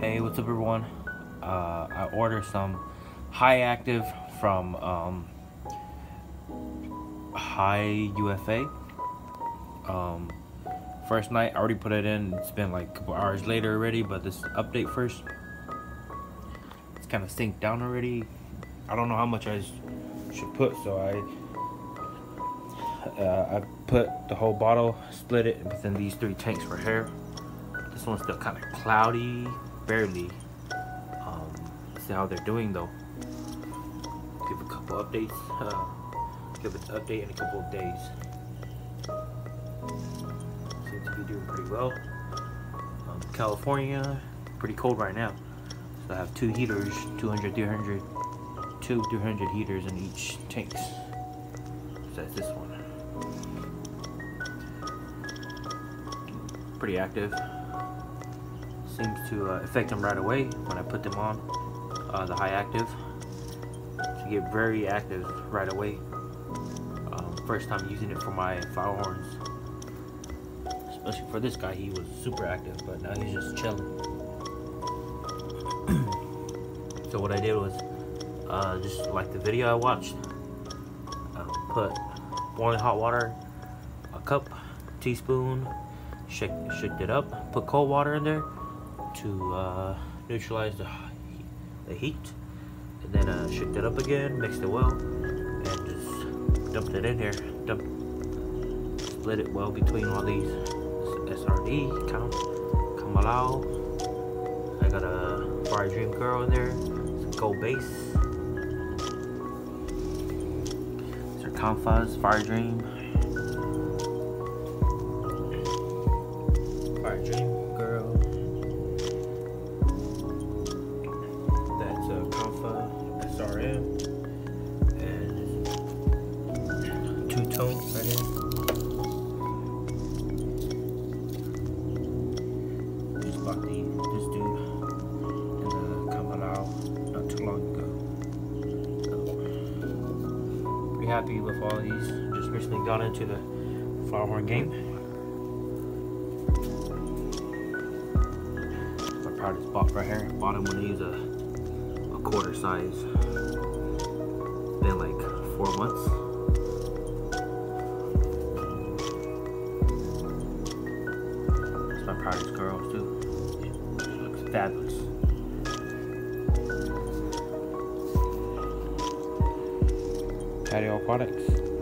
Hey, what's up, everyone? Uh, I ordered some high active from um, Hai UFA. Um, first night, I already put it in. It's been like a couple hours later already, but this update first. It's kind of synced down already. I don't know how much I should put, so I uh, I put the whole bottle, split it within these three tanks for hair. This one's still kind of cloudy, barely. Um, see how they're doing though. Give a couple updates. Uh, give it an update in a couple of days. Seems to be doing pretty well. Um, California, pretty cold right now. So I have two heaters, 200, 300, two 300 heaters in each tanks. That's this one. Pretty active seems to uh, affect them right away when I put them on uh, the high active. To get very active right away. Um, first time using it for my flower horns. Especially for this guy he was super active but now he's just chilling. So what I did was uh, just like the video I watched uh, put boiling hot water a cup teaspoon shake, shaked it up put cold water in there to uh, neutralize the, the heat. And then uh, shook it up again, mixed it well, and just dumped it in here. Dump, split it well between all these. SRD, Cam, Kamalau. I got a Fire Dream Girl in there, some gold base. These are Kamfas, Fire Dream. Fire Dream. Two tone right here. Just bought the this dude in uh, the Kamalau not too long ago. So, pretty happy with all these. Just recently got into the flower horn game. My proudest bought right here. Him when he was a quarter size. Been like four months. Fabulous. Patio Aquatics.